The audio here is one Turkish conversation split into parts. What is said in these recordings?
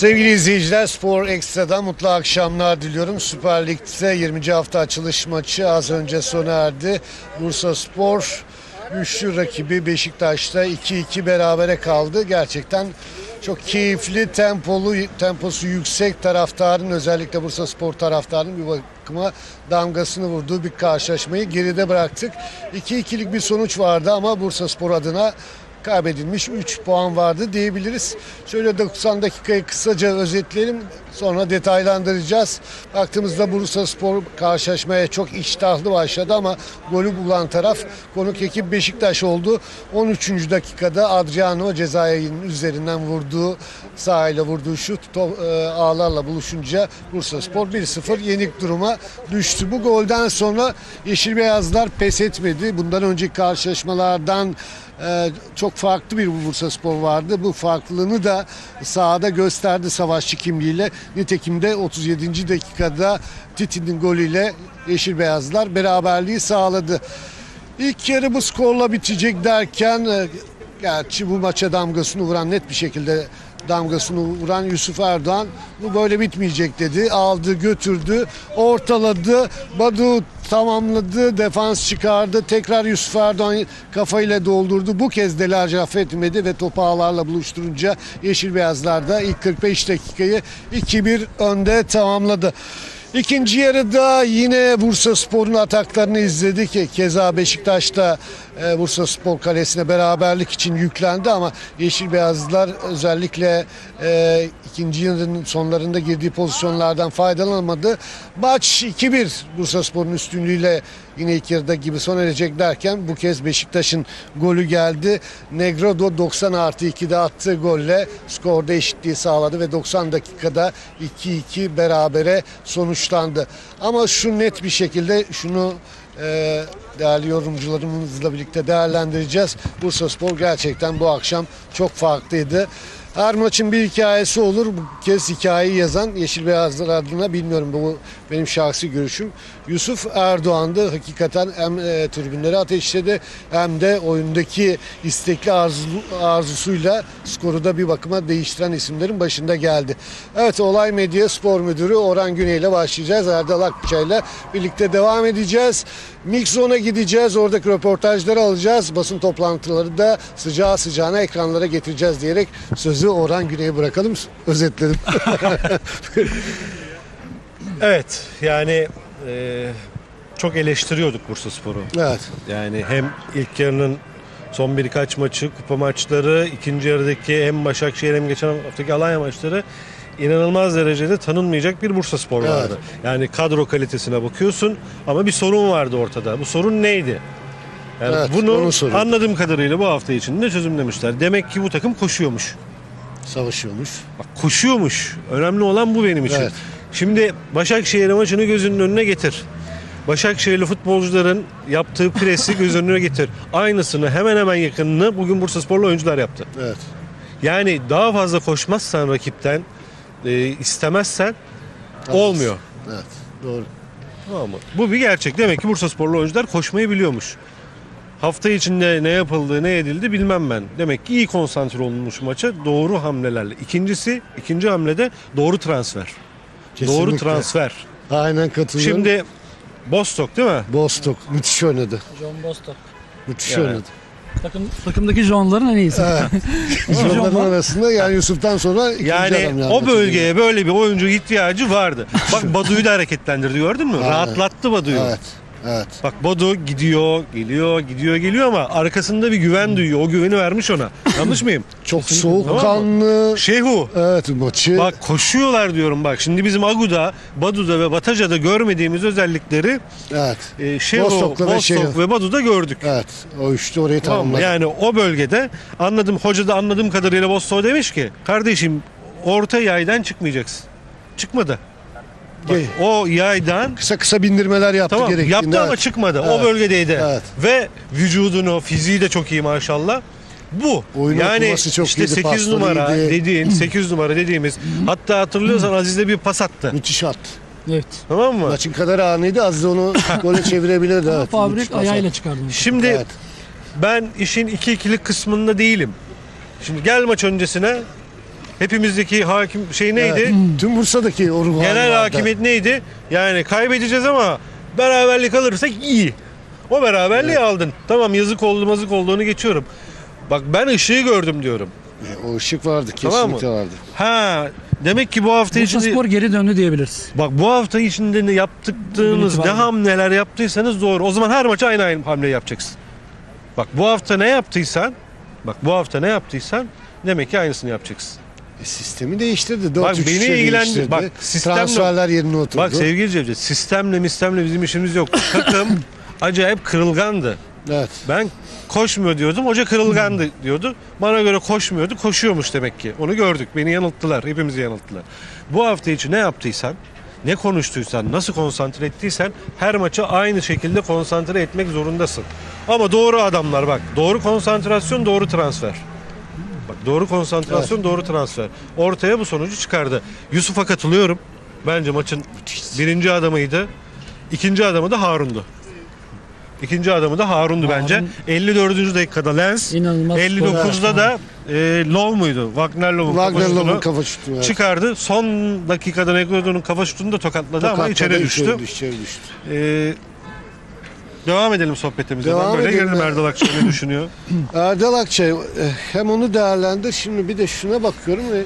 Sevgili izleyiciler Spor Ekstra'dan mutlu akşamlar diliyorum. Süper Lig'de 20. hafta açılış maçı az önce sona erdi. Bursa Spor güçlü rakibi Beşiktaş'ta 2-2 berabere kaldı. Gerçekten çok keyifli, tempolu, temposu yüksek taraftarın özellikle Bursa Spor taraftarının bir bakıma damgasını vurduğu bir karşılaşmayı geride bıraktık. 2-2'lik bir sonuç vardı ama Bursa Spor adına kaybedilmiş 3 puan vardı diyebiliriz. Şöyle 90 dakikayı kısaca özetleyelim sonra detaylandıracağız. Baktığımızda Bursa Spor karşılaşmaya çok iştahlı başladı ama golü bulan taraf konuk ekip Beşiktaş oldu. 13. dakikada Adriano cezayirinin üzerinden vurduğu sahayla vurduğu şut to- e, ağlarla buluşunca Bursa Spor 1-0 yenik duruma düştü. Bu golden sonra Yeşil Beyazlar pes etmedi. Bundan önceki karşılaşmalardan ee, çok farklı bir Bursa Spor vardı. Bu farklılığını da sahada gösterdi savaşçı kimliğiyle. Nitekim de 37. dakikada Titi'nin golüyle Yeşil Beyazlar beraberliği sağladı. İlk yarı bu skorla bitecek derken e, gerçi bu maça damgasını vuran net bir şekilde damgasını vuran Yusuf Erdoğan bu böyle bitmeyecek dedi. Aldı götürdü ortaladı Badu tamamladı defans çıkardı tekrar Yusuf Erdoğan kafayla doldurdu. Bu kez delarca affetmedi ve topu ağlarla buluşturunca Yeşil Beyazlar da ilk 45 dakikayı 2-1 önde tamamladı. İkinci yarıda yine Bursa Spor'un ataklarını izledik. Keza Beşiktaş'ta e, Bursa Spor kalesine beraberlik için yüklendi ama Yeşil Beyazlılar özellikle e, ikinci yarının sonlarında girdiği pozisyonlardan faydalanamadı. Maç 2-1 Bursa Spor'un üstünlüğüyle yine ilk yarıda gibi sona erecek derken bu kez Beşiktaş'ın golü geldi. Negredo 90 artı 2'de attığı golle skorda eşitliği sağladı ve 90 dakikada 2-2 berabere sonuçlandı. Ama şu net bir şekilde şunu e, değerli yorumcularımızla birlikte değerlendireceğiz. Bursa Spor gerçekten bu akşam çok farklıydı. Her maçın bir hikayesi olur. Bu kez hikayeyi yazan Yeşil Beyazlar adına bilmiyorum bu benim şahsi görüşüm. Yusuf Erdoğan'dı. Hakikaten hem e, tribünleri ateşledi hem de oyundaki istekli arzu, arzusuyla skoru da bir bakıma değiştiren isimlerin başında geldi. Evet Olay Medya Spor Müdürü Orhan Güney ile başlayacağız. Erdal Akbuçay ile birlikte devam edeceğiz. Mixzone'a gideceğiz. Oradaki röportajları alacağız. Basın toplantıları da sıcağı sıcağına ekranlara getireceğiz diyerek sözü Orhan Güney'e bırakalım. Özetledim. Evet yani e, çok eleştiriyorduk Bursa Spor'u. evet. Yani hem ilk yarının son birkaç maçı, kupa maçları, ikinci yarıdaki hem Başakşehir hem geçen haftaki Alanya maçları inanılmaz derecede tanınmayacak bir Bursa Spor Evet. vardı. Yani kadro kalitesine bakıyorsun ama bir sorun vardı ortada. Bu sorun neydi? Yani Evet, bunu anladığım kadarıyla bu hafta içinde çözümlemişler. Demek ki bu takım koşuyormuş. Savaşıyormuş. Bak koşuyormuş. Önemli olan bu benim için. Evet. Şimdi Başakşehir maçını gözünün önüne getir. Başakşehirli futbolcuların yaptığı presi göz önüne getir. Aynısını hemen hemen yakınını bugün Bursasporlu oyuncular yaptı. Evet. Yani daha fazla koşmazsan rakipten, e, istemezsen olmuyor. Evet. Doğru. Tamam mı? Bu bir gerçek. Demek ki Bursasporlu oyuncular koşmayı biliyormuş. Hafta içinde ne yapıldı, ne edildi bilmem ben. Demek ki iyi konsantre olunmuş maça doğru hamlelerle. İkincisi, ikinci hamlede doğru transfer. Doğru Kesinlikle. transfer. Aynen katılıyorum. Şimdi Bostock değil mi? Bostok müthiş oynadı. John Bostock. Müthiş Yani. oynadı. Takım, takımdaki John'ların en iyisi. Onların arasında yani Yusuf'tan sonra ikinci Yani adam o bölgeye böyle bir oyuncu ihtiyacı vardı. Bak Badu'yu da hareketlendirdi gördün mü? Aynen. Rahatlattı Badu'yu. Evet. Evet. Bak Badu gidiyor, geliyor, gidiyor, geliyor ama arkasında bir güven duyuyor. O güveni vermiş ona. Yanlış mıyım? Çok soğukkanlı. Şeyhu. Evet maçı. Bak koşuyorlar diyorum bak. Şimdi bizim Agu'da, Badu'da ve Bataja'da görmediğimiz özellikleri Evet. e, Şeyhu, Bostok'la ve Şeyhu. ve Badu'da gördük. Evet. O üçlü orayı Tamam tamamladı. Yani o bölgede anladım hoca da anladığım kadarıyla Bostoğ demiş ki kardeşim orta yaydan çıkmayacaksın. Çıkmadı. Bak, o yaydan Kısa kısa bindirmeler yaptı tamam gerektiğinde. yaptı ama evet. çıkmadı. O Evet. bölgedeydi. Evet. Ve vücudunu, fiziği de çok iyi maşallah. Bu. Oyun yani çok işte iyiydi, 8 pasları numara iyiydi. dediğin, 8 numara dediğimiz. hatta hatırlıyorsan Aziz'de bir pas attı. Müthiş attı. evet. Tamam mı? Maçın kadar anıydı. Aziz onu gole çevirebilirdi. Ama Evet. Fabrik ayağıyla çıkardı. Şimdi Evet. ben işin iki ikilik kısmında değilim. Şimdi gel maç öncesine Hepimizdeki hakim şey neydi? Evet. Tüm Bursa'daki o ruh hali Genel hakimiyet neydi? Yani kaybedeceğiz ama beraberlik alırsak iyi. O beraberliği aldın. Tamam yazık oldu mazık olduğunu geçiyorum. Bak ben ışığı gördüm diyorum. E, O ışık vardı Tamam kesinlikle mı? vardı. Ha demek ki bu hafta Bursa içinde Spor geri döndü diyebiliriz. bak bu hafta içinde ne yaptıktığınız Bugün ne hamleler yaptıysanız doğru. O zaman her maça aynı aynı hamle yapacaksın. Bak bu hafta ne yaptıysan bak bu hafta ne yaptıysan demek ki aynısını yapacaksın. E, sistemi değiştirdi. 4 Bak, beni ilgilendi- değiştirdi. bak, sistemle- Transferler yerine oturdu. Bak sevgili Cevdet sistemle mistemle bizim işimiz yok. Takım acayip kırılgandı. Evet. Ben koşmuyor diyordum. Hoca kırılgandı diyordu. Bana göre koşmuyordu. Koşuyormuş demek ki. Onu gördük. Beni yanılttılar. Hepimizi yanılttılar. Bu hafta içi ne yaptıysan, ne konuştuysan, nasıl konsantre ettiysen her maça aynı şekilde konsantre etmek zorundasın. Ama doğru adamlar bak. Doğru konsantrasyon, doğru transfer. Doğru konsantrasyon, doğru transfer. Ortaya bu sonucu çıkardı. Yusuf'a katılıyorum. Bence maçın birinci adamıydı. İkinci adamı da Harun'du. İkinci adamı da Harun'du bence. Harun- 54. dakikada Lens. İnanılmaz. 59'da da e, Love muydu? Wagner Love'un kafa Wagner şutunu Love'un kafa şutu. Evet. çıkardı. Son dakikada Negredo'nun kafa şutunu da tokatladı ama Tokatladı, içeri düştü. içeri düştü, içeri düştü. E, devam edelim sohbetimize. Devam ben böyle edelim. gelelim Erdal Akçay ne düşünüyor? Erdal Akçay e, hem onu değerlendir şimdi bir de şuna bakıyorum ve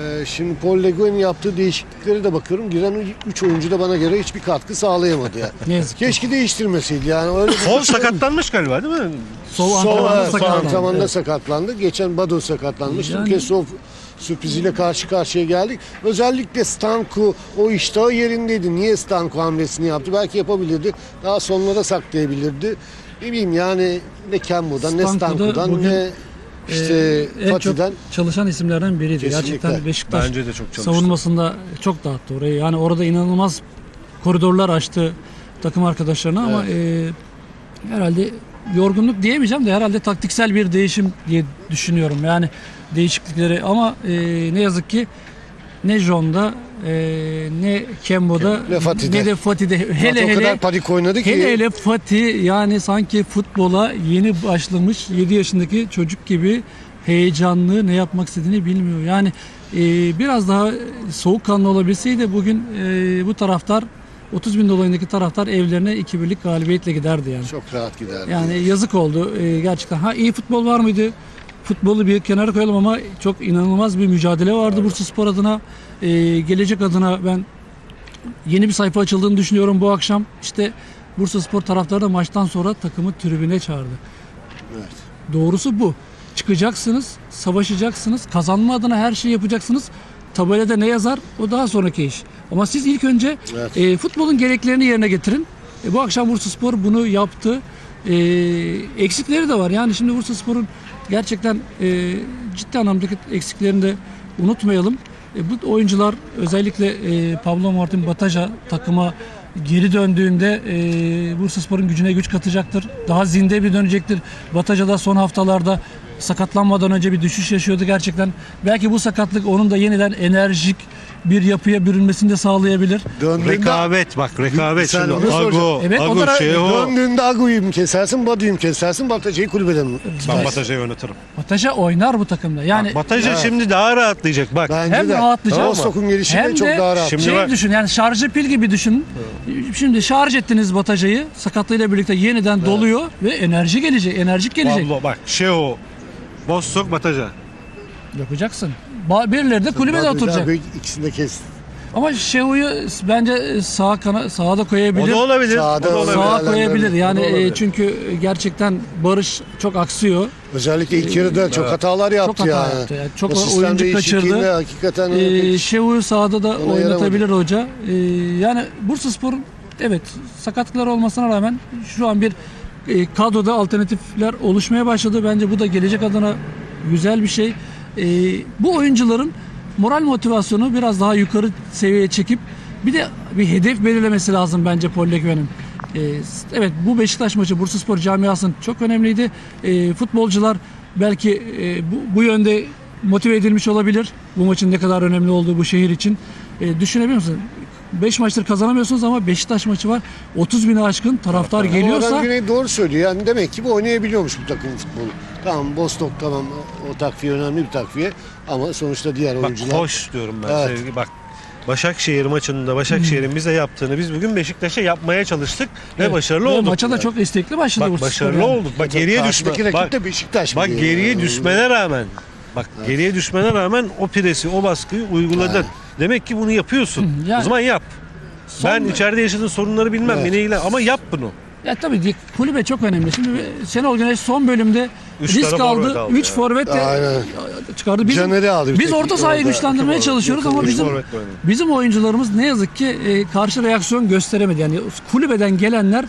e, şimdi Paul Le Guin'in yaptığı değişiklikleri de bakıyorum. Giren 3 oyuncu da bana göre hiçbir katkı sağlayamadı ya. Ne yazık. Keşke değiştirmeseydi yani öyle bir Sol sakatlanmış galiba değil mi? Sol Sol antrenmanda sakatlandı. antrenmanda Evet. sakatlandı. Geçen Bado sakatlanmıştı. Yani- Bu kez sol sürpriziyle karşı karşıya geldik. Özellikle Stanku o iştahı yerindeydi. Niye Stanku hamlesini yaptı? Belki yapabilirdi. Daha sonlara saklayabilirdi. Ne bileyim yani ne Kembo'dan ne Stanku'da Stanku'dan bugün, ne işte Ee, en çok Fatih'den. çalışan isimlerden biriydi. Kesinlikle. Gerçekten Beşiktaş Bence de çok çalıştı. savunmasında çok dağıttı orayı. Yani orada inanılmaz koridorlar açtı takım arkadaşlarına ama e, herhalde yorgunluk diyemeyeceğim de herhalde taktiksel bir değişim diye düşünüyorum. Yani değişiklikleri ama e, ne yazık ki ne Jon'da e, ne Kembo'da Ne Fatih'de. ne de Fatih'de hele Fatih o hele kadar panik oynadı ki. Hele hele Fatih yani sanki futbola yeni başlamış 7 yaşındaki çocuk gibi heyecanlı ne yapmak istediğini bilmiyor. Yani e, biraz daha soğukkanlı olabilseydi bugün e, bu taraftar 30 bin dolayındaki taraftar evlerine 2 birlik galibiyetle giderdi yani. Çok rahat giderdi. Yani yazık oldu e, gerçekten. Ha iyi futbol var mıydı? Futbolu bir kenara koyalım ama çok inanılmaz bir mücadele vardı Bursa Spor adına. E, gelecek adına ben yeni bir sayfa açıldığını düşünüyorum bu akşam. İşte Bursa Spor taraftarı da maçtan sonra takımı tribüne çağırdı. Evet. Doğrusu bu. Çıkacaksınız, savaşacaksınız, kazanma adına her şeyi yapacaksınız. Tabelada ne yazar o daha sonraki iş. Ama siz ilk önce Evet. e, futbolun gereklerini yerine getirin. E, bu akşam Bursa Spor bunu yaptı. E, eksikleri de var. Yani şimdi Bursa Spor'un gerçekten e, ciddi anlamdaki eksiklerini de unutmayalım. E, bu oyuncular özellikle e, Pablo Martin Bataja takıma geri döndüğünde e, Bursaspor'un gücüne güç katacaktır. Daha zinde bir dönecektir. Bataja da son haftalarda sakatlanmadan önce bir düşüş yaşıyordu gerçekten. Belki bu sakatlık onun da yeniden enerjik bir yapıya bürünmesini de sağlayabilir. Döndüğünde, Rekabet bak rekabet Sen şimdi. onu soracaksın. Evet, o Ago da- şey o. döndüğünde Agu'yu mu kesersin, Badu'yu mu kesersin, Bataja'yı kulübeden mi? Ben Bataja'yı oynatırım. Bataja oynar bu takımda. Yani Bak, Bataja Evet. şimdi daha rahatlayacak bak. Bence Hem de. rahatlayacak ama Vostok'un gelişinde hem çok de daha rahat. Şimdi şey bak- düşün yani şarjı pil gibi düşünün. Şimdi şarj ettiniz Bataja'yı sakatlığıyla birlikte yeniden doluyor ve enerji gelecek, enerjik gelecek. Pablo bak şey o. Vostok Bataja. Yapacaksın. Ba- Birileri de kulübede oturacak. Agu'yu ikisini de kes. Ama Şehu'yu bence sağ kana sağa da O koyabilir. da olabilir. Sağda o da olabilir. Sağa koyabilir. Yani da olabilir. e, çünkü gerçekten Barış çok aksıyor. Özellikle ilk yarıda çok hatalar yaptı Çok hata yani. yaptı. Yani çok O sistem oyuncu değişikliğinde kaçırdı. Hakikaten Ee, Şehu'yu sahada da Ona oynatabilir hoca. Ee, yani Bursaspor'un evet sakatlıklar olmasına rağmen şu an bir e, kadroda alternatifler oluşmaya başladı. Bence bu da gelecek adına güzel bir şey. Ee, bu oyuncuların moral motivasyonu biraz daha yukarı seviyeye çekip bir de bir hedef belirlemesi lazım bence Paul Le Guen'in. Ee, evet bu Beşiktaş maçı Bursaspor camiasının çok önemliydi. Ee, futbolcular belki e, bu, bu yönde motive edilmiş olabilir. Bu maçın ne kadar önemli olduğu bu şehir için. E, düşünebiliyor musun? 5 maçtır kazanamıyorsunuz ama Beşiktaş maçı var. 30 bini aşkın taraftar Ama geliyorsa adam Güney doğru söylüyor. Yani demek ki bu oynayabiliyormuş bu takım futbolu. Tamam Bostok tamam o, takviye önemli bir takviye ama sonuçta diğer Bak oyuncular hoş diyorum ben Evet. sevgi. Bak Başakşehir maçında Başakşehir'in bize yaptığını biz bugün Beşiktaş'a yapmaya çalıştık ve Evet. başarılı Ve olduk. Maça da çok istekli başladı Bak başarılı yani. olduk. Bak geriye karşıdaki düşme. rakip Bak, de Beşiktaş. bak de geriye yani. düşmene rağmen bak geriye düşmene rağmen o presi, o baskıyı uyguladın. Evet. Demek ki bunu yapıyorsun. yani- o zaman yap. Son- ben içeride yaşadığın sorunları bilmem. Evet. Beni ilgilen ama yap bunu. Ya tabii ki kulübe çok önemli. Şimdi Şenol Güneş son bölümde Üç risk aldı. aldı 3 ya. forvet çıkardı. Bizim, Caner'i aldı biz tek orta sahayı güçlendirmeye çalışıyoruz ama bizim bizim oyuncularımız ne yazık ki e, karşı reaksiyon gösteremedi. Yani kulübeden gelenler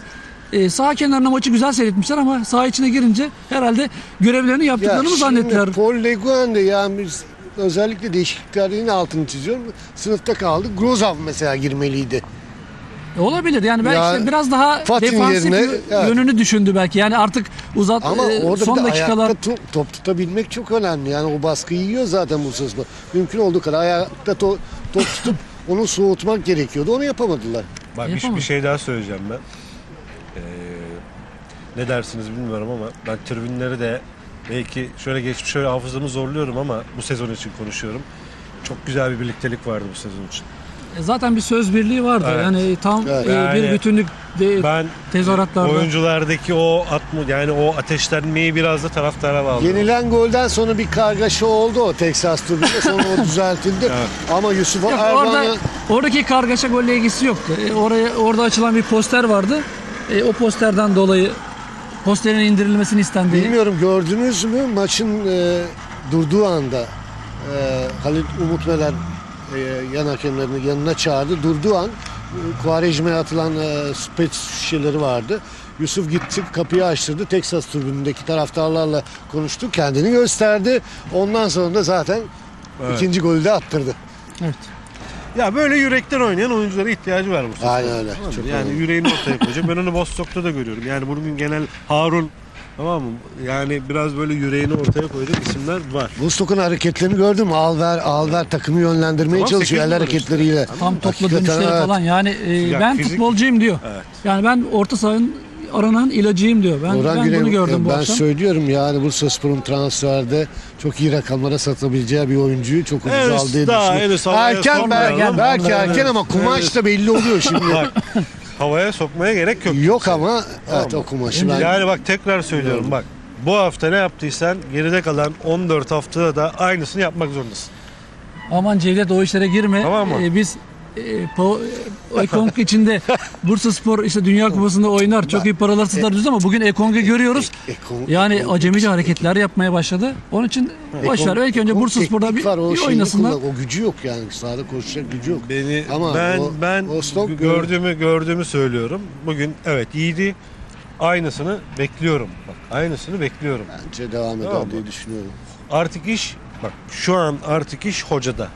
e, sağ kenarına maçı güzel seyretmişler ama saha içine girince herhalde görevlerini Ya yaptıklarını mı şimdi zannettiler? Paul Le Guen de yani biz özellikle değişiklikler yine altını çiziyorum. Sınıfta kaldı. Grozov mesela girmeliydi. E, Olabilir yani belki Ya, işte biraz daha Fatih'in defansif yerine, evet. yönünü düşündü belki. Yani artık uzat Ama e, orada son bir de dakikalar ayakta top, tutabilmek çok önemli. Yani o baskıyı yiyor zaten Bursaspor. Mümkün olduğu kadar ayakta to- top tutup onu soğutmak gerekiyordu. Onu yapamadılar. Bak bir, Yapamadım. bir şey daha söyleyeceğim ben. Ne dersiniz bilmiyorum ama ben tribünleri de belki şöyle geçmiş şöyle hafızamı zorluyorum ama bu sezon için konuşuyorum. Çok güzel bir birliktelik vardı bu sezon için. E, zaten bir söz birliği vardı. Evet. Yani tam Evet. e, bir Yani bütünlük de, Ben tezahüratlarda. oyunculardaki o atma yani o ateşlenmeyi biraz da taraftara bağlı. Yenilen golden sonra bir kargaşa oldu o Texas turunda. Sonra o düzeltildi. Evet. Ama Yusuf Yok, Erdoğan'ı orada oradaki kargaşa golle ilgisi yoktu. E, oraya orada açılan bir poster vardı. E, o posterden dolayı posterin indirilmesini istendi. bilmiyorum gördünüz mü maçın e, durduğu anda e, Halil Umut Meler e, yan hakemlerini yanına çağırdı. Durduğu an e, Kuvarejme'ye atılan e, pet şişeleri vardı. Yusuf gitti kapıyı açtırdı. Texas tribünündeki taraftarlarla konuştu. Kendini gösterdi. Ondan sonra da zaten Evet. ikinci golü de attırdı. Evet. Ya böyle yürekten oynayan oyunculara ihtiyacı var bu sezon. Aynen öyle. Tamam mı? Çok yani önemli. yüreğini ortaya koyacak. Ben onu Bostok'ta da görüyorum. Yani bugün genel Harun tamam mı? Yani biraz böyle yüreğini ortaya koyacak isimler var. Vostok'un hareketlerini gördüm. Alver, Alver takımı yönlendirmeye Tamam, çalışıyor el sekiz numara hareketleriyle. Tam topla Hakikaten dönüşleri evet. falan. Yani e, Ya ben fizik- futbolcuyum diyor. Evet. Yani ben orta sahanın aranan ilacıyım diyor. Ben, Orhan ben Güney, bunu gördüm bu ben akşam. söylüyorum yani Bursaspor'un transferde çok iyi rakamlara satabileceği bir oyuncuyu çok ucuz Evet, aldığı daha düşünüyorum. Erken belki, belki erken ama kumaş da belli oluyor şimdi. Bak havaya sokmaya gerek yok. Yok ama evet o kumaşı ben Yani bak tekrar söylüyorum bak. Bu hafta ne yaptıysan geride kalan 14 haftada da aynısını yapmak zorundasın. Aman Cevdet o işlere girme. Tamam mı? E, biz e, po, e, içinde Bursa Spor işte Dünya Kupası'nda oynar. Çok iyi paralar satar diyoruz ama bugün Ekong'u görüyoruz. Ekon- Yani Ekon- acemice hareketler yapmaya başladı. Onun için boş ver. Belki önce Bursa Spor'da teknik bir, var, o bir oynasınlar. kullan- O gücü yok yani sahada koşacak gücü yok. Beni Ama ben o- ben Vostok- gördüğümü gördüğümü söylüyorum. Bugün evet iyiydi. Aynısını bekliyorum. Bak aynısını bekliyorum. Bence devam eder Tamam. diye düşünüyorum. Artık iş bak şu an artık iş hocada.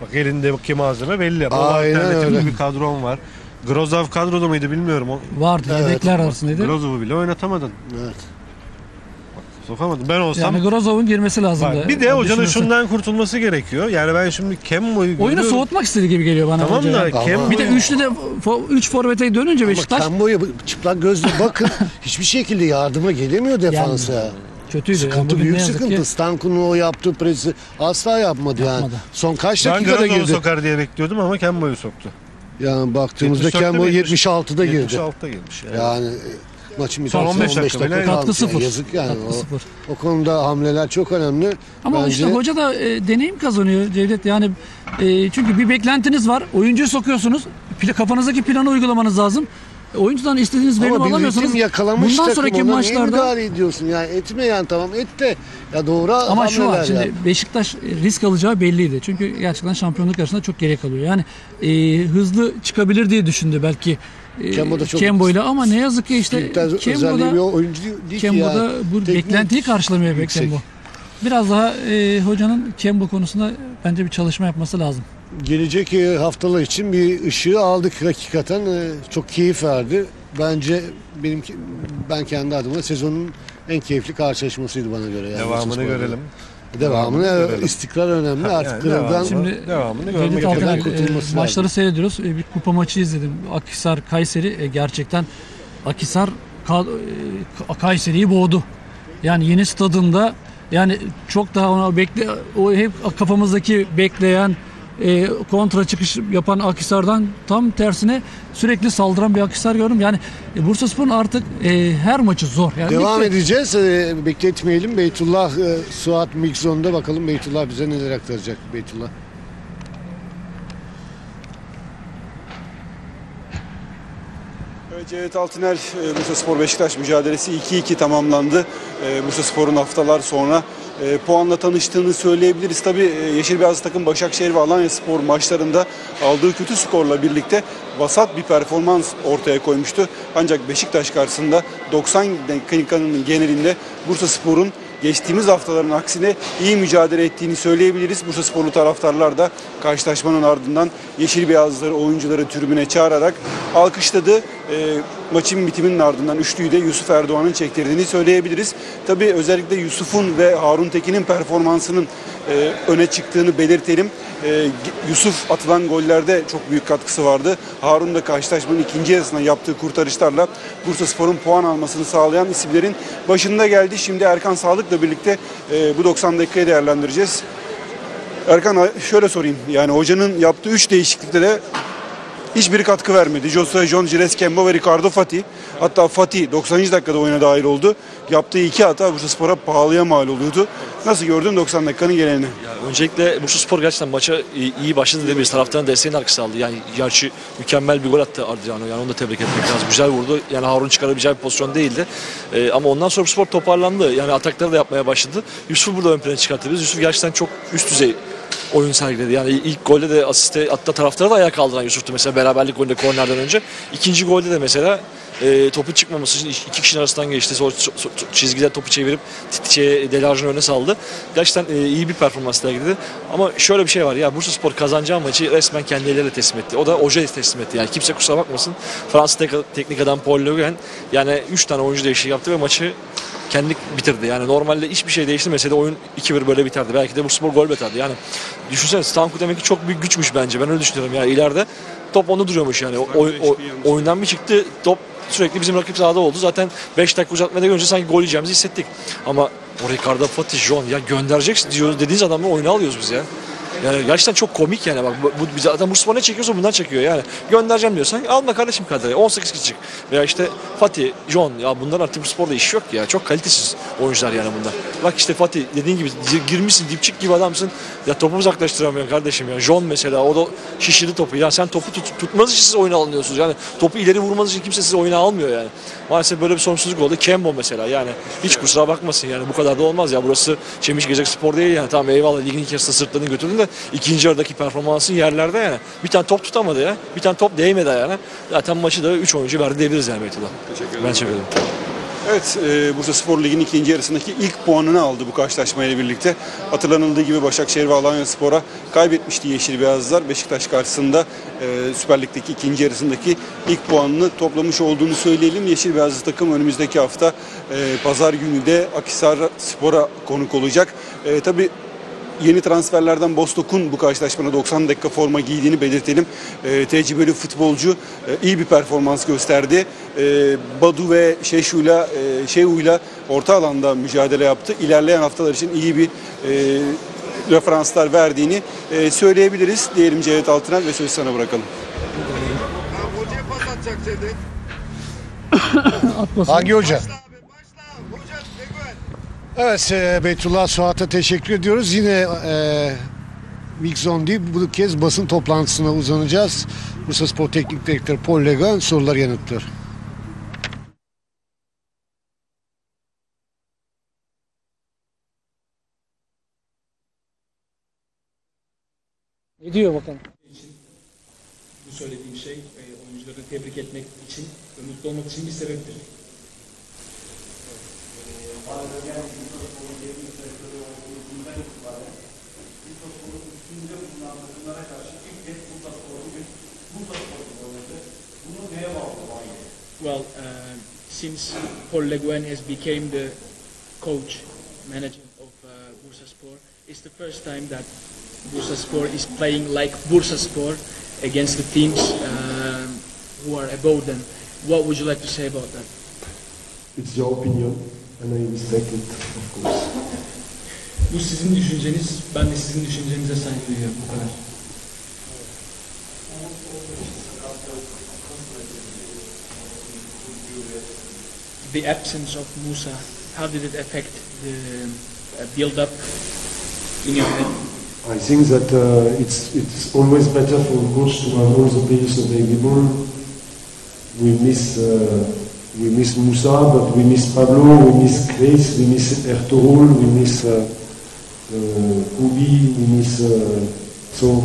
Bak elindeki malzeme belli. Ama Aynen alternatifli öyle. bir kadron var. Grozov kadroda mıydı bilmiyorum. O Vardı. Evet. Yedekler arasındaydı. Grozov'u bile oynatamadın. Evet. Sokamadın. Ben olsam Yani Grozov'un girmesi lazımdı. Bak, bir de hocanın düşünürsem. şundan kurtulması gerekiyor. Yani ben şimdi Kemmo'yu Oyunu görüyorum. soğutmak istediği gibi geliyor bana. Tamam hoca da. Kemmo'yu... Bir de üçlü de 3 forvete dönünce Beşiktaş Ama Kembo'ya çıplak gözle bakın hiçbir şekilde yardıma gelemiyor defansa. kötüydü. yani. Sıkıntı Bugün büyük yazık sıkıntı. ki Stankun'un o yaptığı presi asla yapmadı, yani. Yapmadı. Son kaç Ben dakikada Grozov'u girdi? sokar diye bekliyordum ama Kemmo'yu soktu. Yani baktığımızda 74'te Kembo mi yetmiş? 76'da girdi. 76'da girmiş. Yani. Yani e, maçın Son bitmesine 15 dakika bile kaldı. katkı Yani sıfır. Yazık yani. Katkı O, sıfır. o konuda hamleler çok önemli. Ama Bence işte hoca da e, deneyim kazanıyor Cevdet. Yani e, çünkü bir beklentiniz var. Oyuncuyu sokuyorsunuz. Pla- kafanızdaki planı uygulamanız lazım. E, oyuncudan istediğiniz verimi ama bir alamıyorsunuz. ritim yakalamış Bundan takım sonraki ona niye maçlarda müdahale ediyorsun? Yani etme yani tamam et de ya doğru ama şu var hamleler şimdi yani. Beşiktaş risk alacağı belliydi. Çünkü gerçekten şampiyonluk yarışında çok geriye kalıyor. Yani e, hızlı çıkabilir diye düşündü belki e, Kembo da çok- Kembo'yla ama ne yazık ki işte Sprinter özelliği bir Kembo'da oyuncu değil ki Kembo'da yani. bu Teknik beklentiyi karşılamıyor be yüksek. Kembo. Biraz daha e, hocanın Kembo konusunda bence bir çalışma yapması lazım. Gelecek e, haftalar için bir ışığı aldık hakikaten. E, Çok keyif verdi. Bence benim ben kendi adıma sezonun en keyifli karşılaşmasıydı bana göre. Yani Devamını görelim. Devamını görelim. istikrar önemli. Artık Yani devamını- Şimdi devamını görmek Alkan, kadar e, kurtulması maçları seyrediyoruz. E, bir kupa maçı izledim. Akhisar Kayseri e, gerçekten Akhisar Ka- e, Kayseri'yi boğdu. Yani yeni stadında yani çok daha ona bekle o hep kafamızdaki bekleyen e, kontra çıkış yapan Akhisar'dan tam tersine sürekli saldıran bir Akhisar gördüm. Yani e, Bursaspor'un artık e, her maçı zor. Yani Devam ligde- edeceğiz. Ee, bekletmeyelim. Beytullah e, Suat Mixon'da bakalım Beytullah bize neler aktaracak Beytullah. Cevdet Altınel, e, Bursa Spor Beşiktaş mücadelesi 2-2 tamamlandı. E, Bursa Spor'un haftalar sonra e, puanla tanıştığını söyleyebiliriz. Tabii e, Yeşil Beyaz takım Başakşehir ve Alanya Spor maçlarında aldığı kötü skorla birlikte vasat bir performans ortaya koymuştu. Ancak Beşiktaş karşısında 90 dakikanın genelinde Bursa Spor'un geçtiğimiz haftaların aksine iyi mücadele ettiğini söyleyebiliriz. Bursa sporlu taraftarlar da karşılaşmanın ardından yeşil beyazları oyuncuları tribüne çağırarak alkışladı. E, maçın bitiminin ardından üçlüyü de Yusuf Erdoğan'ın çektirdiğini söyleyebiliriz. Tabii özellikle Yusuf'un ve Harun Tekin'in performansının e, öne çıktığını belirtelim. E, Yusuf atılan gollerde çok büyük katkısı vardı. Harun da karşılaşmanın ikinci yarısında yaptığı kurtarışlarla Bursa Spor'un puan almasını sağlayan isimlerin başında geldi. Şimdi Erkan Sağlık'la birlikte e, bu 90 dakikayı değerlendireceğiz. Erkan şöyle sorayım. Yani hocanın yaptığı 3 değişiklikte de hiçbiri katkı vermedi. Joshua John, Jires Kemba ve Ricardo Fatih. Hatta Fatih 90. dakikada oyuna dahil oldu. Yaptığı iki hata Bursa Spor'a pahalıya mal oluyordu. Nasıl gördün 90 dakikanın? Yani öncelikle Bursa Spor gerçekten maça iyi- başladı diyebiliriz. Taraftarın desteğinin arkası aldı. Yani gerçi mükemmel bir gol attı Adriano. Yani onu da tebrik etmek lazım. Güzel vurdu. Yani Harun çıkarabileceği bir pozisyon değildi. Ee, ama ondan sonra Spor toparlandı. Yani atakları da yapmaya başladı. Yusuf'u burada ön plana çıkarttı. Biz Yusuf gerçekten çok üst düzey oyun sergiledi. Yani ilk golde de asiste hatta taraftarı da ayağa kaldıran Yusuf'tu mesela beraberlik golünde kornerden önce. İkinci golde de mesela e, topu çıkmaması için iki kişinin arasından geçti. Sonra so- so- çizgide topu çevirip şeye, Delarj'ın önüne saldı. Gerçekten e, iyi bir performans sergiledi. Ama şöyle bir şey var ya Bursa Spor kazanacağı maçı resmen kendi elleriyle teslim etti. O da Oje teslim etti. Yani kimse kusura bakmasın. Fransız tek- teknik adam Paul Le Guen yani 3 tane oyuncu değişikliği yaptı ve maçı kendi bitirdi. Yani normalde hiçbir şey değiştirmese de oyun 2-1 böyle biterdi. Belki de Bursaspor gol beterdi. Yani düşünsene Stanku demek ki çok büyük güçmüş bence. Ben öyle düşünüyorum. Yani ileride top onu duruyormuş yani. O, o- oyundan bir çıktı top sürekli bizim rakip sahada oldu. Zaten 5 dakika uzatmada görünce sanki gol yiyeceğimizi hissettik. Ama o Ricardo Fatih, John ya göndereceksin diyoruz dediğiniz adamla oyunu alıyoruz biz ya. Yani gerçekten çok komik yani bak bu, bu adam Bursaspor ne çekiyorsa bundan çekiyor yani. Göndereceğim diyorsan alma kardeşim kadroya 18 kişi. Veya işte Fatih, John ya bunlar artık Bursaspor'da iş yok ya. Çok kalitesiz oyuncular yani bunlar. Bak işte Fatih dediğin gibi girmişsin dipçik gibi adamsın. Ya topu uzaklaştıramıyorsun kardeşim ya. John mesela o da şişirdi topu. Ya sen topu tut, tutmanız için siz oyuna alınıyorsunuz. Yani topu ileri vurmanız için kimse sizi oyuna almıyor yani. Maalesef böyle bir sorumsuzluk oldu. Kembo mesela yani hiç kusura bakmasın yani bu kadar da olmaz ya. Burası Çemiş Gezek Spor değil yani. Tamam eyvallah ligin ilk yarısında sırtladın götürdün de ikinci yarıdaki performansın yerlerde yani. Bir tane top tutamadı ya. Bir tane top değmedi yani. Zaten maçı da 3 oyuncu verdi diyebiliriz yani Beytullah. Ben teşekkür ederim. Evet, e, Bursa Spor Ligi'nin ikinci yarısındaki ilk puanını aldı bu karşılaşmayla birlikte. Hatırlanıldığı gibi Başakşehir ve Alanya Spor'a kaybetmişti Yeşil Beyazlar. Beşiktaş karşısında e, Süper Lig'deki ikinci yarısındaki ilk puanını toplamış olduğunu söyleyelim. Yeşil Beyazlı takım önümüzdeki hafta e, pazar günü de Akhisar Spor'a konuk olacak. E, tabii Yeni transferlerden Bostok'un bu karşılaşmada 90 dakika forma giydiğini belirtelim. E, tecrübeli futbolcu e, iyi bir performans gösterdi. E, Badu ve Şeşu'yla e, Şehu'yla orta alanda mücadele yaptı. İlerleyen haftalar için iyi bir e, referanslar verdiğini e, söyleyebiliriz. Diyelim Cevdet Altınel ve sözü sana bırakalım. Hocaya pas atacak Cevdet. Atmasın. Hangi hoca? Başla abi başla. Hoca Teguen. Evet e, Beytullah Suat'a teşekkür ediyoruz. Yine e, Mixon değil bu kez basın toplantısına uzanacağız. Bursa Spor Teknik Direktörü Paul Legan sorular yanıtlar. Ne diyor bakalım? bu söylediğim şey e, oyuncuları tebrik etmek için ve mutlu olmak için bir sebeptir. Well, uh, since Paul Le Guen has became the coach manager of uh, Bursaspor. It's the first time that Bursaspor is playing like Bursaspor against the teams um, who are above them. What would you like to say about that? It's your opinion, and I respect it, of course. Bu sizin düşünceniz, ben de sizin düşüncenize saygı duyuyorum bu kadar. The absence of Musa, how did it affect the uh, build-up in your head? I think that uh, it's it's always better for a coach to have all the players available. We miss uh, we miss Musa, but we miss Pablo, we miss Chris, we miss Ertuğrul, we miss uh, uh, Ubi, we miss uh, so.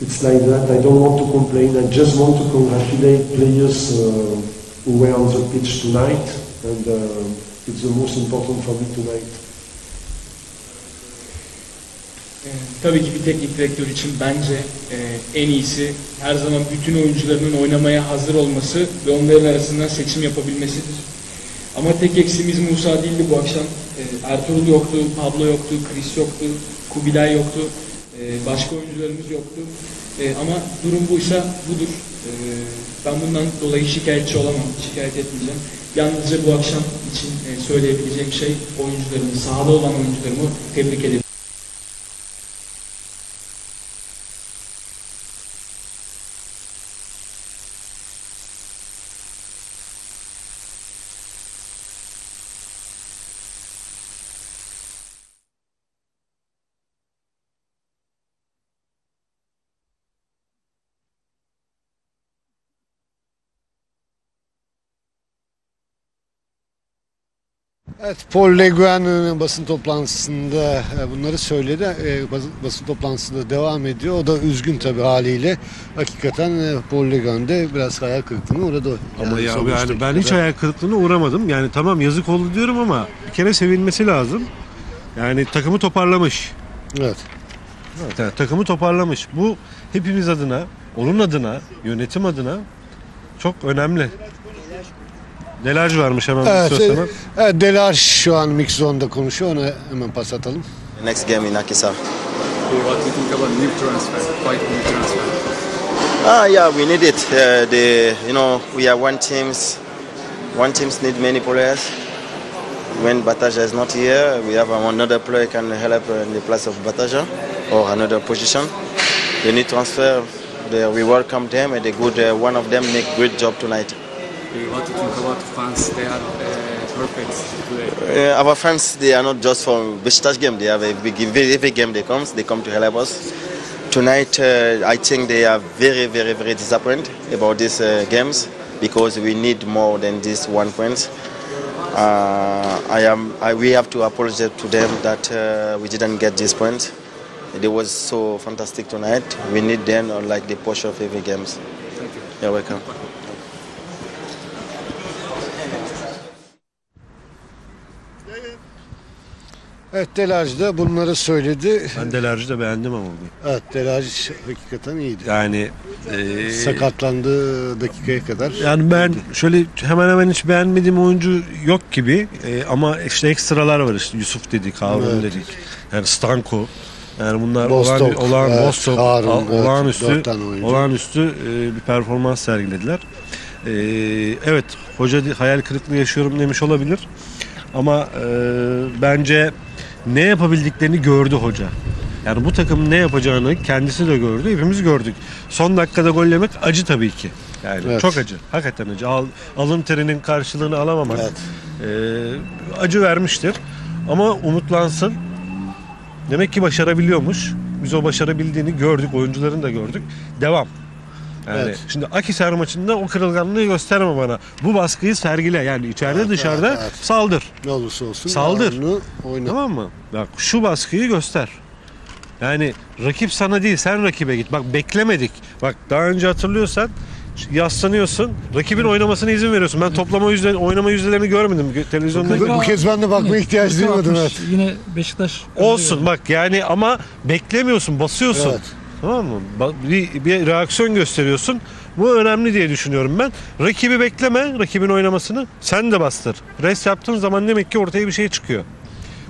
It's like that. I don't want to complain. I just want to congratulate players uh, who were on the pitch tonight, and uh, it's the most important for me tonight. Ee, tabii ki bir teknik direktör için bence e, en iyisi her zaman bütün oyuncularının oynamaya hazır olması ve onların arasından seçim yapabilmesidir. Ama tek eksiğimiz Musa değildi bu akşam. E, Ertuğrul yoktu, Pablo yoktu, Chris yoktu, Kubilay yoktu, e, başka oyuncularımız yoktu. E, ama durum buysa budur. E, ben bundan dolayı şikayetçi olamam, şikayet etmeyeceğim. Yalnızca bu akşam için e, söyleyebileceğim şey oyuncularımı, sahada olan oyuncularımı tebrik ederim. Evet, Paul Le Guen e, basın toplantısında e, bunları söyledi. E, Basın, basın toplantısında devam ediyor. O da üzgün tabii haliyle. Hakikaten e, Paul Le Guen de biraz hayal kırıklığına uğradı. Ama ya yani ben hiç hayal kırıklığına uğramadım. Yani tamam yazık oldu diyorum ama bir kere sevinmesi lazım. Yani takımı toparlamış. Evet. Evet, yani takımı toparlamış. Bu hepimiz adına, onun adına, yönetim adına çok önemli. Neler varmış hemen Evet, söz sana. e, evet Delar şu an mix zone'da konuşuyor. Ona hemen pas atalım. Next game in Akisar. What do you think about new transfer, quite new transfer? Ah, yeah, we need it. Uh, the you know we are one teams. One teams need many players. When Bataja is not here, we have another player can help in the place of Bataja or another position. They need transfer. They, we welcome them, and the good uh, one of them make great job tonight. What you think about fans? They are perfect today. Our fans, they are not just from Besiktas game. They have a big, every, every game they come, they come to help us. Tonight, uh, I think they are very, very, very disappointed about these uh, games because we need more than this one point. Uh, I am. I, we have to apologize to them that uh, we didn't get this point. It was so fantastic tonight. We need them uh, like the push of every games. Thank you. You're welcome. Evet Delarj da bunları söyledi. Ben Delarcı da beğendim ama. Evet Delarj hakikaten iyiydi. Yani e, Sakatlandığı dakikaya kadar. Yani ben şöyle hemen hemen hiç beğenmediğim oyuncu yok gibi E, ama işte ekstralar var işte Yusuf dedik, Harun Evet. dedik. Yani Stanko. Yani bunlar Bostok, olağan, olağan evet, Bostok, Harun, al- evet, olağanüstü, olağanüstü e, bir performans sergilediler. E, evet, hoca hayal kırıklığı yaşıyorum demiş olabilir. Ama e, bence ne yapabildiklerini gördü hoca. Yani bu takımın ne yapacağını kendisi de gördü. Hepimiz gördük. Son dakikada gol yemek acı tabii ki. Yani Evet. çok acı. Hakikaten acı. Al, alın terinin karşılığını alamamak Evet. e, acı vermiştir. Ama umutlansın. Demek ki başarabiliyormuş. Biz o başarabildiğini gördük. Oyuncuların da gördük. Devam. Yani Evet. şimdi Akisar maçında o kırılganlığı gösterme bana. Bu baskıyı sergile. Yani içeride Evet, dışarıda evet, evet. saldır. Ne olursa olsun. Saldır. Oyna. Tamam mı? Bak şu baskıyı göster. Yani rakip sana değil sen rakibe git. Bak beklemedik. Bak daha önce hatırlıyorsan yaslanıyorsun. Rakibin oynamasına izin veriyorsun. Ben toplama yüzde, oynama yüzdelerini görmedim gö- televizyonda. Bu, bu kez ben de bakmaya ihtiyaç duymadım. Evet. Yine Beşiktaş Olsun bak yani ama beklemiyorsun basıyorsun. Evet. Tamam mı? Bir, bir reaksiyon gösteriyorsun. Bu önemli diye düşünüyorum ben. Rakibi bekleme, rakibin oynamasını. Sen de bastır. Res yaptığın zaman demek ki ortaya bir şey çıkıyor.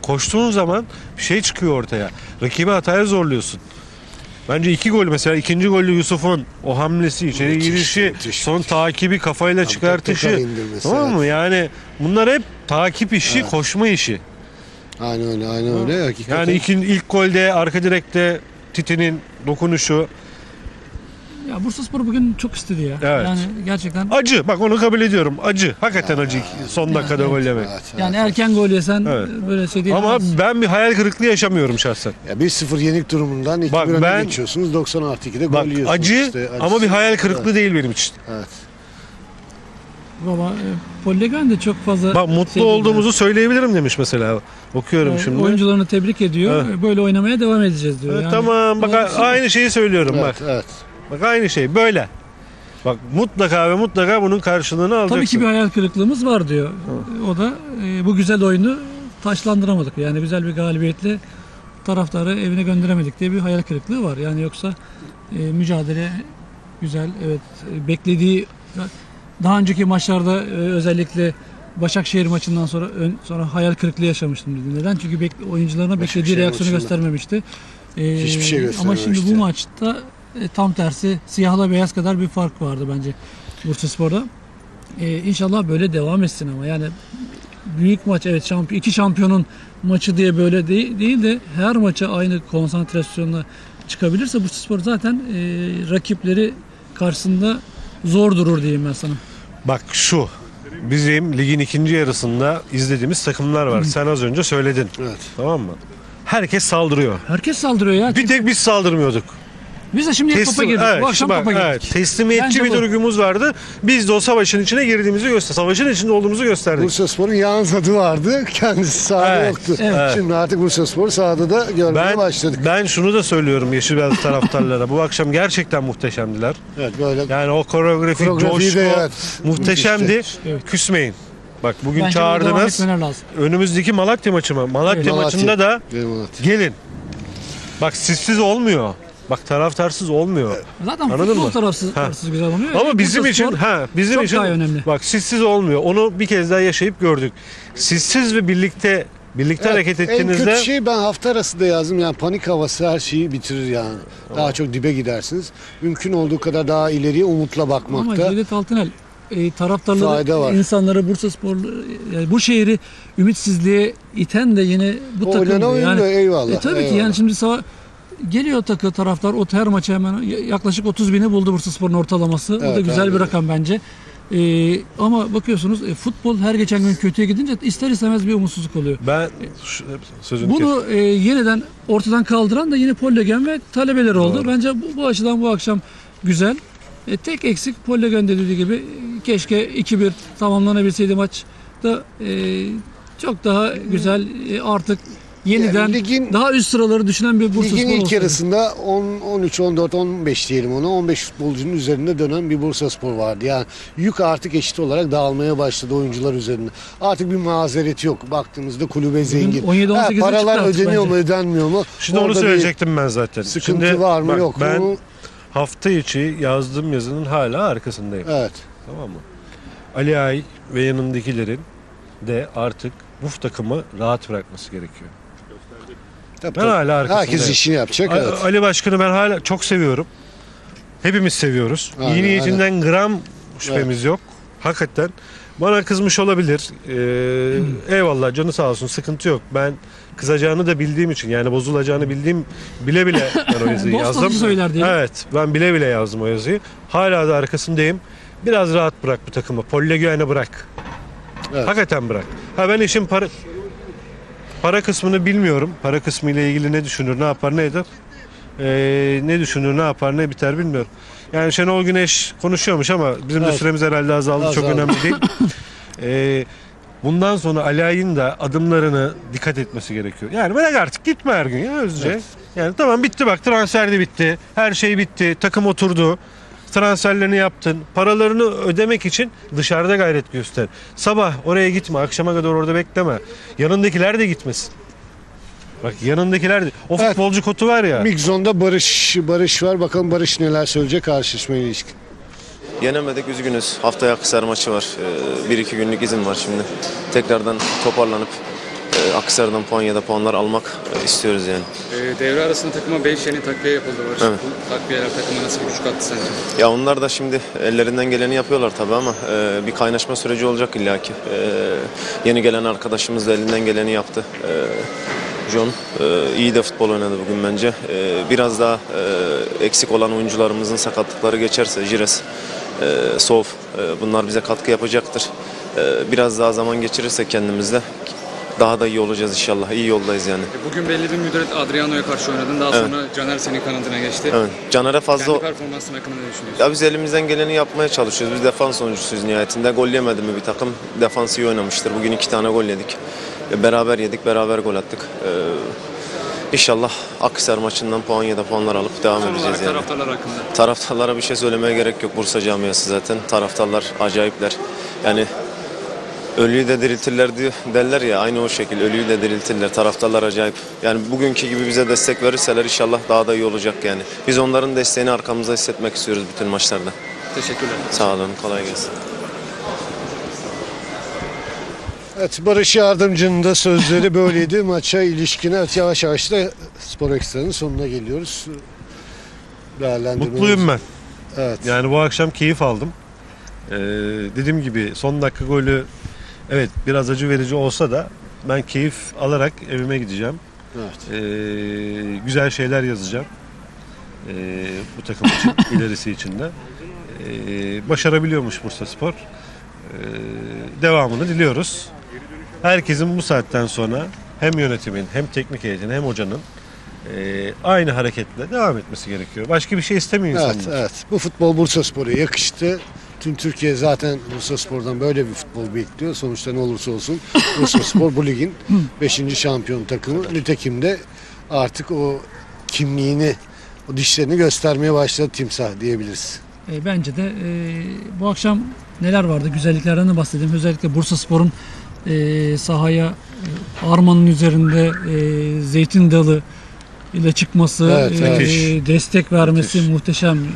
Koştuğun zaman bir şey çıkıyor ortaya. Rakibi hataya zorluyorsun. Bence iki gol mesela ikinci golü Yusuf'un o hamlesi, içeri Müthiş, girişi, müthiş, son müthiş. takibi kafayla Tabii, çıkartışı. tekrar indirmesi, Tamam mı? Yani bunlar hep takip işi, koşma işi. Aynen öyle, aynen öyle. Hakikaten. Yani ikin, ilk golde arka direkte Titi'nin dokunuşu Ya Bursaspor bugün çok istedi ya. Evet. Yani gerçekten acı. Bak onu kabul ediyorum. Acı. Hakikaten acı son dakikada gol yemek. Yani erken gol yesen Evet. böyle şey değil. Ama ben bir hayal kırıklığı yaşamıyorum şahsen. Ya 1-0 yenik durumundan 2-1 Bak öne ben- geçiyorsunuz. 90 artı 2'de Bak gol yiyorsunuz. acı İşte ama bir hayal kırıklığı değil benim için. Evet. Baba e, Pollegan de çok fazla Bak mutlu olduğumuzu söyleyebilirim demiş mesela. Okuyorum değil. şimdi. Oyuncularını tebrik ediyor. Evet. Böyle oynamaya devam edeceğiz diyor. Evet, Yani tamam bak aynı şeyi söylüyorum Evet, bak. evet. Bak aynı şey böyle. Bak mutlaka ve mutlaka bunun karşılığını alacaksın. Tabii ki bir hayal kırıklığımız var diyor. O da e, bu güzel oyunu taşlandıramadık. Yani güzel bir galibiyetle taraftarı evine gönderemedik diye bir hayal kırıklığı var. Yani yoksa e, mücadele güzel. Evet e, beklediği daha önceki maçlarda e, özellikle Başakşehir maçından sonra ön, sonra hayal kırıklığı yaşamıştım dedi. Neden? Çünkü bek- oyuncularına beklediği Başakşehir reaksiyonu maçında. göstermemişti. E, Hiçbir şey Ama şimdi bu maçta e, tam tersi siyahla beyaz kadar bir fark vardı bence Bursaspor'da. E, inşallah böyle devam etsin ama yani büyük maç evet şampiyon, iki şampiyonun maçı diye böyle de- değil de her maça aynı konsantrasyonla çıkabilirse Bursaspor zaten e, rakipleri karşısında zor durur diyeyim ben sana. Bak şu. Bizim ligin ikinci yarısında izlediğimiz takımlar var. Sen az önce söyledin. Evet. Tamam mı? Herkes saldırıyor. Herkes saldırıyor ya. Bir tek biz saldırmıyorduk. Biz de şimdi topa girdik. evet, bu akşam bak, topa girdik. evet, teslimiyetçi Bence bir bu. durumumuz vardı. Biz de o savaşın içine girdiğimizi göster. Savaşın içinde olduğumuzu gösterdik. Bursaspor'un yalnız adı vardı. Kendisi sahada Evet, yoktu. evet. Şimdi artık Bursaspor sahada da görmeye ben başladık. ben şunu da söylüyorum Yeşil Beyaz taraftarlara. Bu akşam gerçekten muhteşemdiler. Evet böyle Yani o koreografi, coşku de evet, muhteşemdi. müthişti. Küsmeyin. Bak bugün Bence çağırdınız. Önümüzdeki Malatya maçı mı? Malatya Evet, maçında da Malatya. gelin. Bak sizsiz olmuyor. Bak taraftarsız olmuyor. Zaten Anladın futbol mı? tarafsız, Ha. tarafsız güzel olmuyor. Ama bizim için ha bizim çok için daha önemli. bak sizsiz olmuyor. Onu bir kez daha yaşayıp gördük. Sizsiz ve birlikte birlikte Evet, hareket En ettiğinizde kötü şey ben hafta arası da yazdım yani panik havası her şeyi bitirir yani. Daha çok dibe gidersiniz. Mümkün olduğu kadar daha ileriye umutla Ama bakmakta. Cevdet Altınel e, taraftarları, Fayda var. insanları, Bursa Spor, yani bu şehri ümitsizliğe iten de yine bu Oynanan takımdı. oyun Yani, da eyvallah. e, tabii ki eyvallah. yani şimdi sağ, geliyor takı taraftar o her maça hemen yaklaşık 30 bini buldu Bursa Spor'un ortalaması. o da Evet, güzel abi. bir rakam bence. E, ama bakıyorsunuz e, futbol her geçen gün kötüye gidince ister istemez bir umutsuzluk oluyor. ben şu, sözünü. Bunu e, yeniden ortadan kaldıran da yine Pollegen ve talebeleri oldu. Bence bu, bu açıdan bu akşam güzel. E, tek eksik Pollegen de dediği gibi keşke 2-1 tamamlanabilseydi maç da e, çok daha güzel e, artık yeniden Yani ligin- daha üst sıraları düşünen bir Bursa Ligin Spor ilk yarısında 10, 13, 14, 15 diyelim ona. 15 futbolcunun üzerinde dönen bir Bursa Spor vardı. Yani yük artık eşit olarak dağılmaya başladı oyuncular üzerinde. Artık bir mazereti yok. Baktığımızda kulübe zengin. 17-18'e Ha, paralar ödeniyor bence. mu ödenmiyor mu? Şimdi onu Orada bir söyleyecektim ben zaten. Sıkıntı Şimdi, var mı bak, yok ben mu? hafta içi yazdığım yazının hala arkasındayım. Evet. Tamam mı? Ali Ay ve yanındakilerin de artık bu takımı rahat bırakması gerekiyor. Tabii, Ben tabii. hala arkasındayım. Herkes işini yapacak. A- Evet. Ali Başkan'ı ben hala çok seviyorum. Hepimiz seviyoruz. Aynen, İyi niyetinden gram şüphemiz yok. Hakikaten. Bana kızmış olabilir. Ee, eyvallah canı sağ olsun sıkıntı yok. Ben kızacağını da bildiğim için yani bozulacağını bildiğim bile bile ben o yazıyı yazdım. söyler diye. Evet ben bile bile yazdım o yazıyı. Hala da arkasındayım. Biraz rahat bırak bu takımı. Polleguen'i bırak. Evet. Hakikaten bırak. Ha ben işin para para kısmını bilmiyorum. Para kısmı ile ilgili ne düşünür, ne yapar, ne eder? Ee, ne düşünür, ne yapar, ne biter bilmiyorum. Yani Şenol Güneş konuşuyormuş ama bizim de Evet. süremiz herhalde azaldı. Çok Azaldı. önemli değil. Ee, bundan sonra Ali Ay'ın da adımlarını dikkat etmesi gerekiyor. Yani bırak artık gitme her gün ya Özce. Yani tamam bitti bak transfer de bitti. Her şey bitti. Takım oturdu. Transferlerini yaptın. Paralarını ödemek için dışarıda gayret göster. Sabah oraya gitme. Akşama kadar orada bekleme. Yanındakiler de gitmesin. Bak yanındakiler de. O Evet. futbolcu kotu var ya. Migzon'da Barış Barış var. Bakalım Barış neler söyleyecek karşılaşmaya ilişkin. Yenemedik üzgünüz. Haftaya Akhisar maçı var. Ee, bir iki günlük izin var şimdi. Tekrardan toparlanıp e, Akhisar'dan puan ya da puanlar almak e, istiyoruz yani. Ee, devre arasında takıma 5 yeni takviye yapıldı Barış. Evet. Bu takviyeler takıma nasıl bir güç kattı sence? Ya onlar da şimdi ellerinden geleni yapıyorlar tabii ama e, bir kaynaşma süreci olacak illaki. E, yeni gelen arkadaşımız da elinden geleni yaptı. E, John e, iyi de futbol oynadı bugün bence. E, biraz daha e, eksik olan oyuncularımızın sakatlıkları geçerse Jires, e, Sov e, bunlar bize katkı yapacaktır. E, biraz daha zaman geçirirsek kendimizde daha da iyi olacağız inşallah. İyi yoldayız yani. E, Bugün belli bir müddet Adriano'ya karşı oynadın. Daha Evet. sonra Caner senin kanadına geçti. Evet. Caner'e fazla Kendi performansın hakkında ne düşünüyorsun? Ya biz elimizden geleni yapmaya çalışıyoruz. Biz defans oyuncusuyuz nihayetinde. Gol yemedi mi bir takım? Defans iyi oynamıştır. Bugün iki tane gol yedik. E, Beraber yedik, beraber gol attık. Ee, inşallah Akhisar maçından puan ya da puanlar alıp devam Son edeceğiz yani. taraftarlar hakkında. Taraftarlara bir şey söylemeye gerek yok. Bursa camiası zaten. Taraftarlar acayipler. Yani ölüyü de diriltirler diyor, derler ya aynı o şekil ölüyü de diriltirler. Taraftarlar acayip. Yani bugünkü gibi bize destek verirseler inşallah daha da iyi olacak yani. Biz onların desteğini arkamızda hissetmek istiyoruz bütün maçlarda. Teşekkürler. Sağ olun, kolay gelsin. Evet Barış Yardımcı'nın da sözleri böyleydi. Maça ilişkin evet, yavaş yavaş da Spor Ekstra'nın sonuna geliyoruz. Değerlendirmemiz- Mutluyum ben. Evet. Yani bu akşam keyif aldım. Ee, dediğim gibi son dakika golü evet biraz acı verici olsa da ben keyif alarak evime gideceğim. Evet. Ee, güzel şeyler yazacağım. Ee, bu takım için, ilerisi için de. Ee, başarabiliyormuş Bursa Spor. Ee, devamını diliyoruz. Herkesin bu saatten sonra hem yönetimin hem teknik heyetin hem hocanın e, aynı hareketle devam etmesi gerekiyor. Başka bir şey istemiyor Evet, insanlar. evet. Bu futbol Bursa Spor'a yakıştı. Tüm Türkiye zaten Bursa Spor'dan böyle bir futbol bekliyor. Sonuçta ne olursa olsun Bursa Spor bu ligin 5. şampiyon takımı. Nitekim de artık o kimliğini, o dişlerini göstermeye başladı timsah diyebiliriz. E, bence de e, bu akşam neler vardı güzelliklerden de bahsedeyim. Özellikle Bursa Spor'un e, sahaya e, armanın üzerinde e, zeytin dalı ile çıkması, Evet, e, evet. destek vermesi muhteşemdi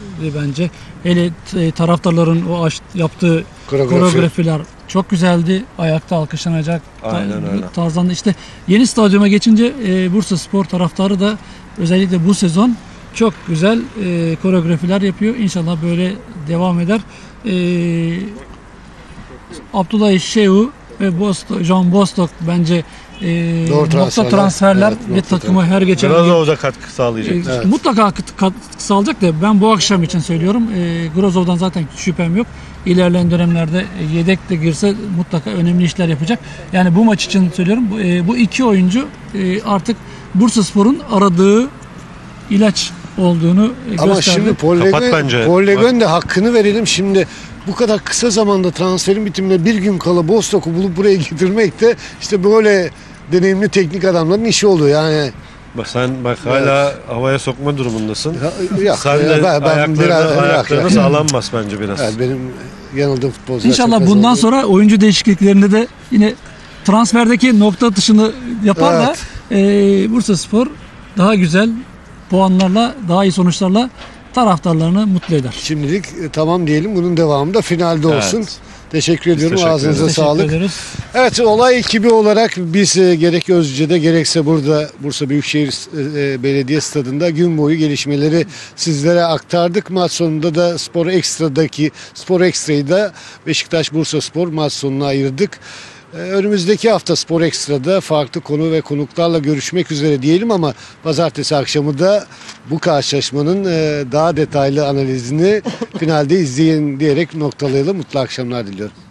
bence. Hele e, taraftarların o aş- yaptığı Koreografi. koreografiler çok güzeldi. Ayakta alkışlanacak. Aynen öyle. Tarzan da işte yeni stadyuma geçince e, Bursa Spor taraftarı da özellikle bu sezon çok güzel e, koreografiler yapıyor. İnşallah böyle devam eder. E, Abdullah Şehu ve Bosto, John Bostock bence e, Doğru nokta transferler. transferler Evet, ve nokta takımı her geçen Biraz gün da o da katkı sağlayacak. e, Mutlaka katkı sağlayacak da ben bu akşam için söylüyorum. E, Grozov'dan zaten şüphem yok. İlerleyen dönemlerde e, yedek de girse mutlaka önemli işler yapacak. Yani bu maç için söylüyorum. Bu, e, bu iki oyuncu e, artık Bursaspor'un aradığı ilaç olduğunu e, Ama gösterdi. şimdi. Paul Legön de hakkını verelim. Şimdi bu kadar kısa zamanda transferin bitimine bir gün kala Bostock'u bulup buraya getirmek de işte böyle deneyimli teknik adamların işi oluyor. Yani Bak sen bak hala havaya sokma durumundasın. Ya- yok, sen ya de ben- ben ayaklarını, biraz- sağlam bas bence biraz. yani benim yanıldığım futbolcular İnşallah bundan kazandı. sonra oyuncu değişikliklerinde de yine transferdeki nokta atışını yapar da e, Bursaspor daha güzel puanlarla, daha iyi sonuçlarla taraftarlarını mutlu eder. Şimdilik e, tamam diyelim. Bunun devamı da finalde olsun. Evet. Teşekkür ediyorum. teşekkür Ağzınıza ederiz. sağlık. Teşekkür ederiz. Evet olay ekibi olarak biz e, gerek Özce'de gerekse burada Bursa Büyükşehir e, Belediye Stadında gün boyu gelişmeleri sizlere aktardık. Maç sonunda da Spor Ekstra'daki Spor Ekstra'yı da Beşiktaş Bursa Spor maç sonuna ayırdık. E, Önümüzdeki hafta Spor Ekstra'da farklı konu ve konuklarla görüşmek üzere diyelim ama pazartesi akşamı da bu karşılaşmanın e, daha detaylı analizini finalde izleyin diyerek noktalayalım. Mutlu akşamlar diliyorum.